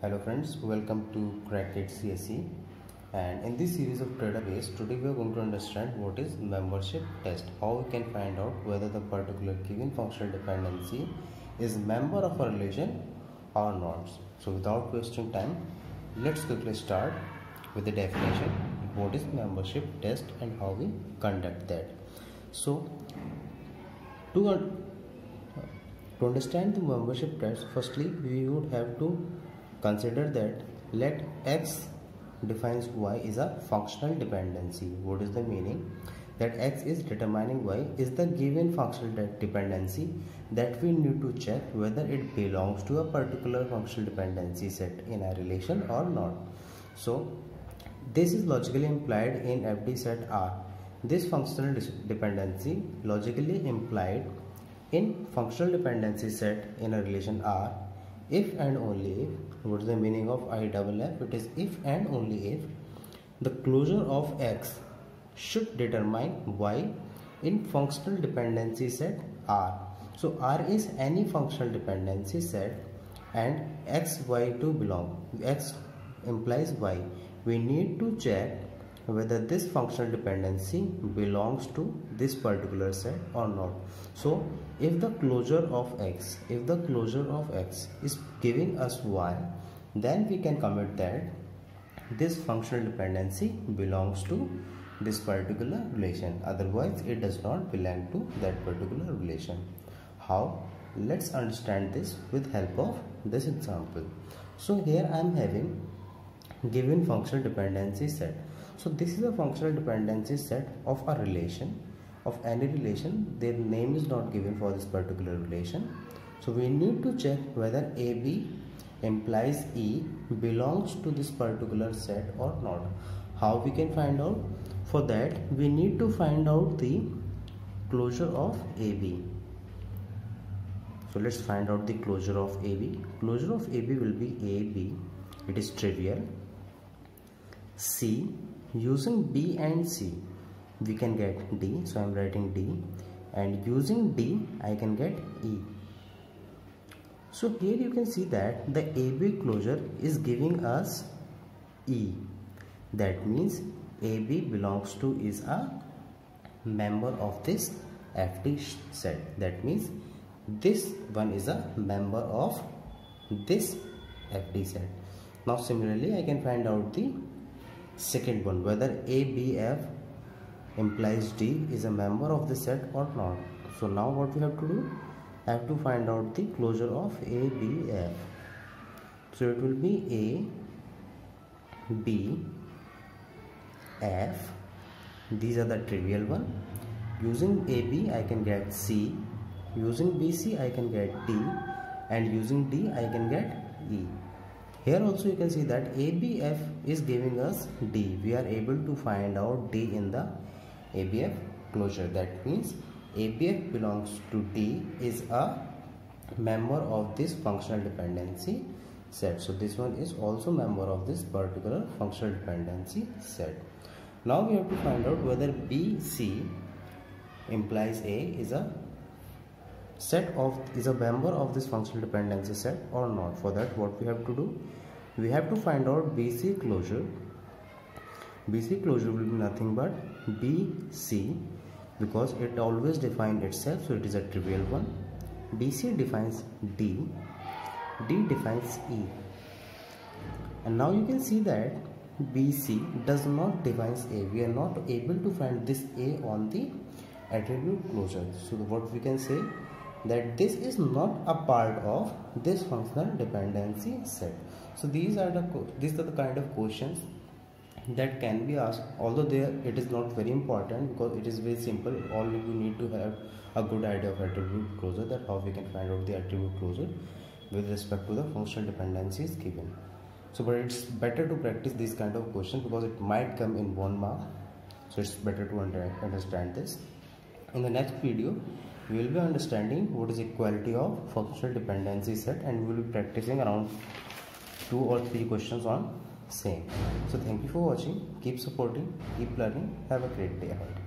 Hello friends, welcome to Crack GATE CSE and in this series of database today we are going to understand what is membership test how we can find out whether the particular given functional dependency is member of a relation or not. So without wasting time let's quickly start with the definition what is membership test and how we conduct that. So to to understand the membership test, firstly we would have to consider that let X defines Y is a functional dependency. What is the meaning? That X is determining Y is the given functional de dependency that we need to check whether it belongs to a particular functional dependency set in a relation or not. So this is logically implied in FD set R. This functional dependency logically implied in functional dependency set in a relation R if and only if what is the meaning of I double F? It is if and only if the closure of X should determine Y in functional dependency set R. So R is any functional dependency set and x y to belong X implies Y. We need to check whether this functional dependency belongs to this particular set or not. So if the closure of x if the closure of x is giving us y then we can commit that this functional dependency belongs to this particular relation. Otherwise it does not belong to that particular relation. How? Let's understand this with help of this example. So here i am having given functional dependency set so this is a functional dependency set of a relation of any relation. Their name is not given for this particular relation. So we need to check whether AB implies E belongs to this particular set or not. How we can find out? For that we need to find out the closure of AB so let's find out the closure of AB closure of AB will be AB it is trivial C. Using B and C we can get D. So I'm writing D. And using D I can get E. So here you can see that the AB closure is giving us E. That means AB belongs to is a member of this FD set. That means this one is a member of this FD set. Now similarly I can find out the second one whether ABF implies D is a member of the set or not. So now what we have to do? I have to find out the closure of ABF so it will be A B F. These are the trivial one. Using AB I can get C. Using BC I can get D. And using D I can get E here also you can see that ABF is giving us D. We are able to find out D in the ABF closure. That means ABF belongs to D is a member of this functional dependency set. So this one is also member of this particular functional dependency set. Now we have to find out whether BC implies A is a set of is a member of this functional dependency set or not? For that what we have to do? We have to find out bc closure. Bc closure will be nothing but bc because it always defines itself so it is a trivial one. Bc defines d. D defines e. And now you can see that bc does not defines a. We are not able to find this a on the attribute closure. So what we can say that this is not a part of this functional dependency set. So these are the these are the kind of questions that can be asked although there it is not very important because it is very simple. All you need to have a good idea of attribute closure that how we can find out the attribute closure with respect to the functional dependencies given. So but it's better to practice these kind of questions because it might come in one mark. So it's better to under understand this. In the next video we will be understanding what is equality of functional dependency set and we will be practicing around two or three questions on same. So thank you for watching. Keep supporting. Keep learning. Have a great day ahead